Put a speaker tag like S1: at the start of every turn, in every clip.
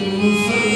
S1: Deus.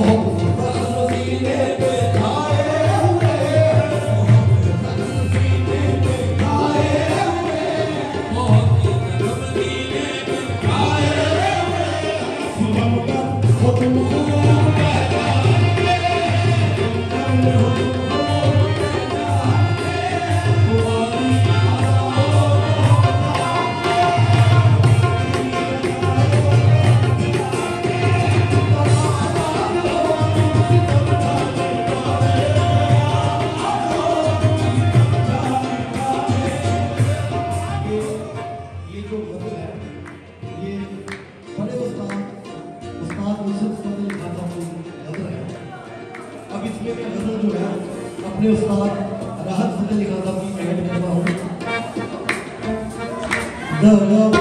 S1: ये no, no.